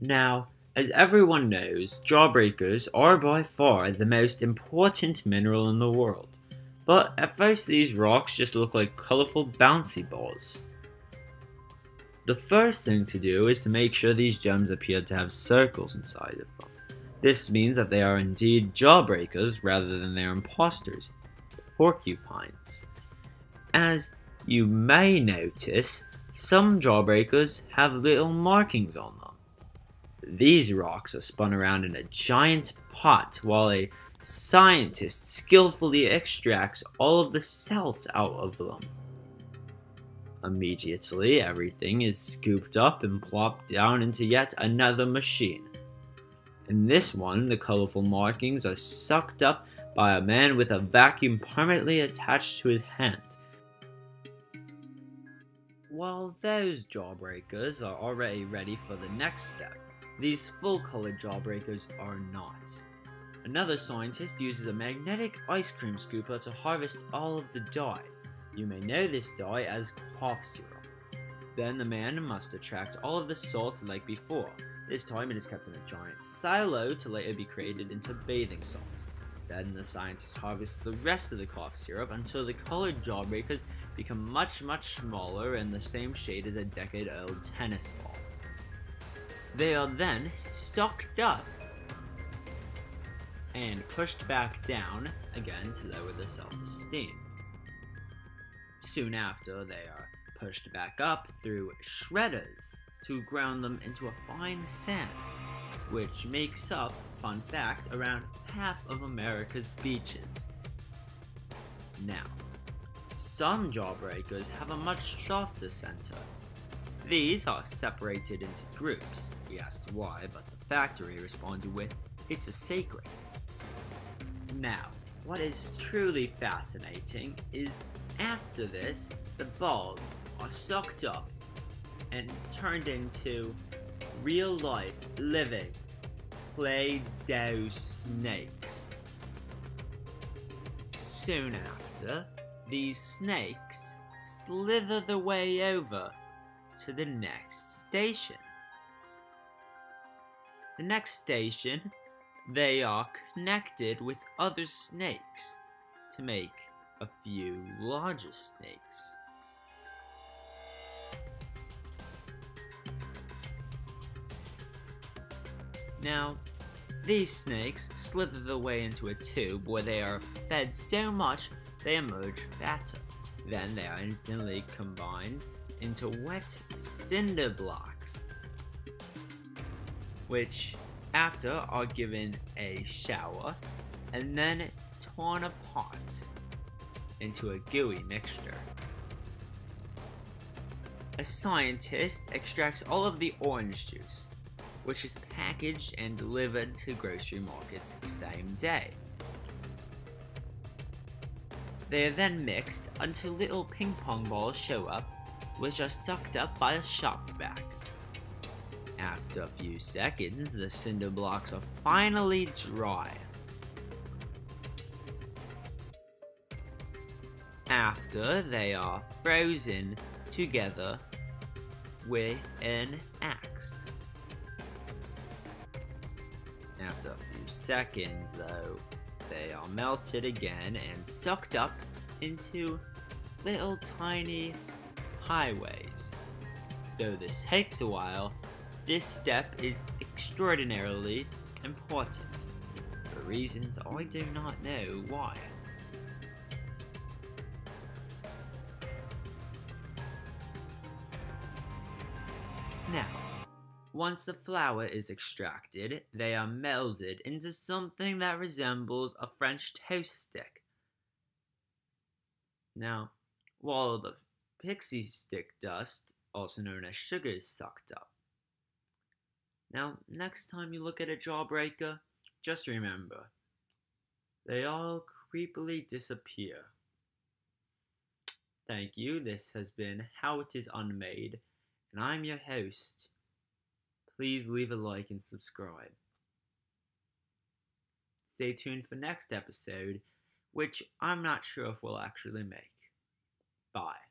Now, as everyone knows, jawbreakers are by far the most important mineral in the world. But at first these rocks just look like colourful bouncy balls. The first thing to do is to make sure these gems appear to have circles inside of them. This means that they are indeed jawbreakers rather than their imposters, porcupines. As you may notice, some jawbreakers have little markings on them. These rocks are spun around in a giant pot while a scientist skillfully extracts all of the salt out of them. Immediately, everything is scooped up and plopped down into yet another machine. In this one, the colorful markings are sucked up by a man with a vacuum permanently attached to his hand. While those jawbreakers are already ready for the next step, these full-color jawbreakers are not. Another scientist uses a magnetic ice cream scooper to harvest all of the dye. You may know this dye as cough syrup. Then the man must attract all of the salt like before. This time it is kept in a giant silo to later be created into bathing salts. Then the scientist harvests the rest of the cough syrup until the colored jawbreakers become much much smaller and the same shade as a decade old tennis ball. They are then sucked up and pushed back down again to lower the self-esteem. Soon after, they are pushed back up through shredders to ground them into a fine sand, which makes up, fun fact, around half of America's beaches. Now, some jawbreakers have a much softer center. These are separated into groups, we asked why, but the factory responded with, it's a secret. Now, what is truly fascinating is after this, the balls are sucked up and turned into real life, living, Play-Doh snakes. Soon after, these snakes slither their way over to the next station. The next station, they are connected with other snakes to make a few larger snakes. Now, these snakes slither their way into a tube where they are fed so much they emerge fatter. Then they are instantly combined into wet cinder blocks which after are given a shower and then torn apart into a gooey mixture. A scientist extracts all of the orange juice, which is packaged and delivered to grocery markets the same day. They are then mixed until little ping pong balls show up, which are sucked up by a shop vac. After a few seconds, the cinder blocks are finally dry. After they are frozen together with an axe. After a few seconds, though, they are melted again and sucked up into little tiny highways. Though this takes a while, this step is extraordinarily important, for reasons I do not know why. Now, once the flour is extracted, they are melded into something that resembles a French toast stick. Now, while the pixie stick dust, also known as sugar, is sucked up, now, next time you look at a jawbreaker, just remember, they all creepily disappear. Thank you, this has been How It Is Unmade, and I'm your host. Please leave a like and subscribe. Stay tuned for next episode, which I'm not sure if we'll actually make. Bye.